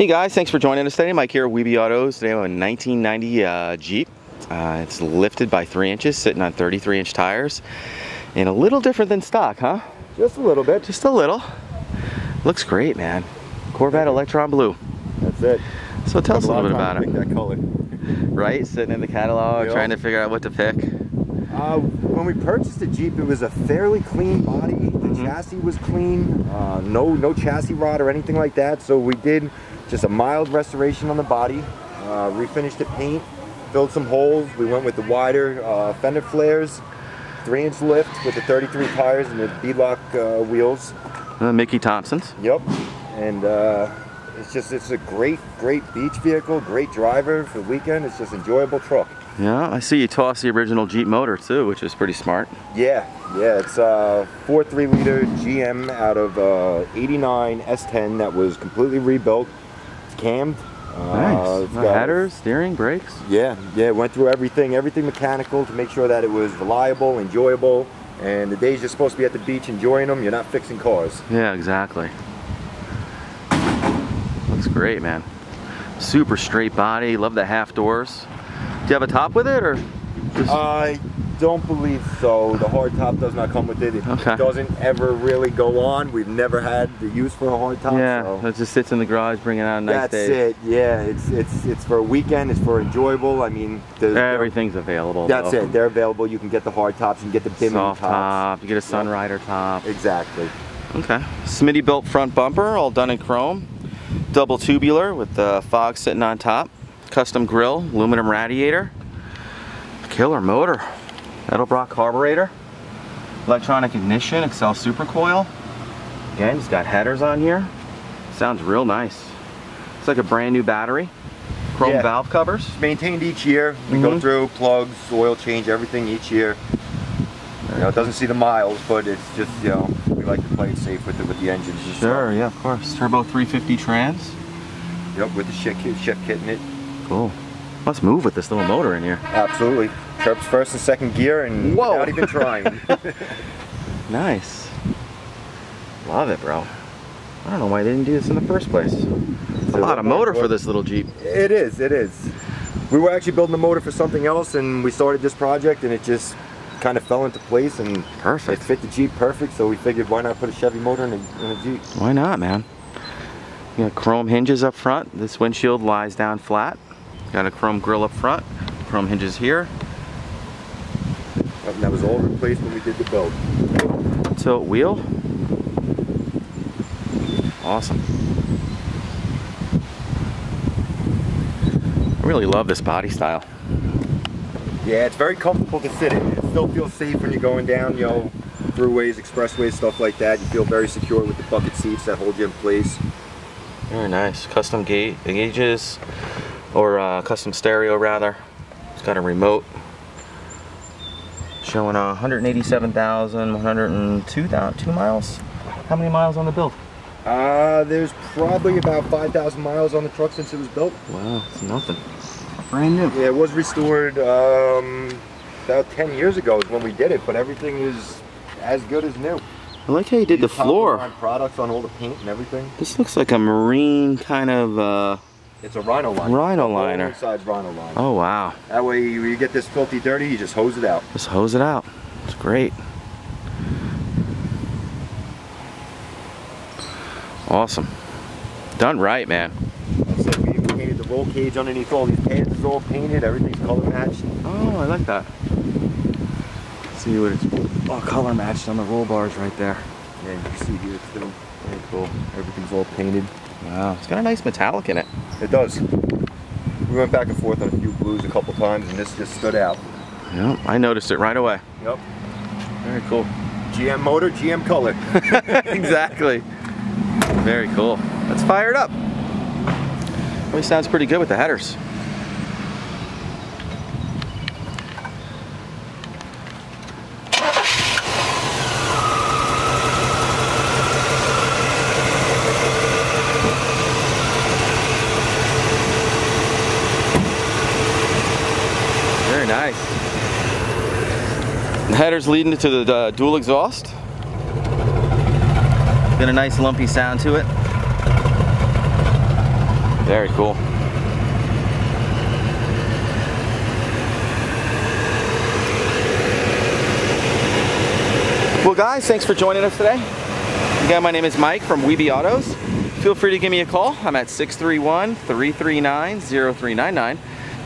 Hey guys, thanks for joining us today. Mike here at WeBe Autos. Today I have a 1990 uh, Jeep. Uh, it's lifted by 3 inches, sitting on 33 inch tires. And a little different than stock, huh? Just a little bit. Just a little. Looks great, man. Corvette Electron Blue. That's it. So tell us a little bit about it. that color. Right? Sitting in the catalog, Yeah. trying to figure out what to pick. Uh, when we purchased the Jeep, it was a fairly clean body. The Mhm. chassis was clean. Uh, no, no chassis rot or anything like that. So we did just a mild restoration on the body. Uh, refinished the paint, filled some holes. We went with the wider uh, fender flares, three-inch lift with the 33 tires and the beadlock uh, wheels. Uh, Mickey Thompson's. Yep. And uh, it's just it's a great, great beach vehicle. Great driver for the weekend. It's just enjoyable truck. Yeah, I see you toss the original Jeep motor too, which is pretty smart. Yeah, yeah, it's a 4 3 liter GM out of uh, 89 S10 that was completely rebuilt. It's cammed. Uh, Nice. Uh, headers, steering, brakes. Yeah, yeah, it went through everything, everything mechanical to make sure that it was reliable, enjoyable. And the days you're supposed to be at the beach enjoying them, you're not fixing cars. Yeah, exactly. Looks great, man. Super straight body. Love the half doors. Do you have a top with it, or just I don't believe so. The hard top does not come with it. It Okay. doesn't ever really go on. We've never had the use for a hard top. yeah? so. It just sits in the garage, bringing out a nice That's days. it. Yeah, it's it's it's for a weekend. It's for enjoyable. I mean, Everything's available. That's though. it. They're available. You can get the hard tops. You can get the bimini Soft tops. top. You get a Sunrider top. Exactly. Okay. Smittybilt front bumper, all done in chrome. Double tubular with the fog sitting on top. Custom grill, aluminum radiator. Killer motor. Edelbrock carburetor. Electronic ignition, Accel super coil. Again, it's got headers on here. Sounds real nice. It's like a brand new battery. Chrome Yeah. valve covers. Maintained each year. We go Mhm. through plugs, oil change, everything each year. You know, it doesn't see the miles, but it's just you know we like to play it safe with it with the engines. and stuff. Sure, yeah, of course. Turbo 350 trans. Yep, with the shift kit, shift kit in it. Cool. Must move with this little motor in here. Absolutely. Chirps first and second gear, and Whoa. without even trying. Nice. Love it, bro. I don't know why they didn't do this in the first place. It's a lot of motor for this little Jeep. It is, it is. We were actually building the motor for something else and we started this project and it just kind of fell into place and it fit the Jeep perfect so we figured why not put a Chevy motor in a, in a Jeep. Why not, man? You got chrome hinges up front. This windshield lies down flat. Got a chrome grille up front. Chrome hinges here. And that was all replaced when we did the build. Tilt wheel. Awesome. I really love this body style. Yeah, it's very comfortable to sit in. It still feels safe when you're going down, you know, throughways, expressways, stuff like that. You feel very secure with the bucket seats that hold you in place. Very nice. Custom gate gauges, or uh, custom stereo rather. It's got a remote showing uh, 187,102 miles. How many miles on the build? Uh, there's probably about 5,000 miles on the truck since it was built. Wow, it's nothing. Brand new. Yeah, it was restored um, about 10 years ago is when we did it, but everything is as good as new. I like how you did the floor. line products on all the paint and everything. This looks like a marine kind of. Uh, It's a rhino liner. Rhino liner. Rhino liner. oh wow! That way, you, you get this filthy dirty, you just hose it out. Just hose it out. It's great. Awesome. Done right, man. We, painted the roll cage underneath all these pads. It's all painted. Everything's color matched. Oh, I like that. See what it's all color matched on the roll bars right there. Yeah, you can see here too. Very cool. Everything's all painted. Wow, it's got a nice metallic in it. It does. We went back and forth on a few blues a couple times, and this just stood out. Yeah, I noticed it right away. Yep. Very cool. GM motor, GM color. exactly. Very cool. Let's fire it up. Really sounds pretty good with the headers. Nice. The header's leading to the uh, dual exhaust. Got a nice lumpy sound to it. Very cool. Well guys, thanks for joining us today. Again, my name is Mike from WeBe Autos. Feel free to give me a call. I'm at 631-339-0399.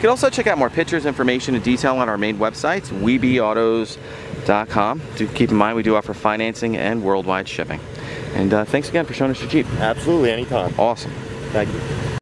You can also check out more pictures, information, and detail on our main websites, webeautos.com. Do keep in mind we do offer financing and worldwide shipping. And uh, thanks again for showing us your Jeep. Absolutely, anytime. Awesome. Thank you.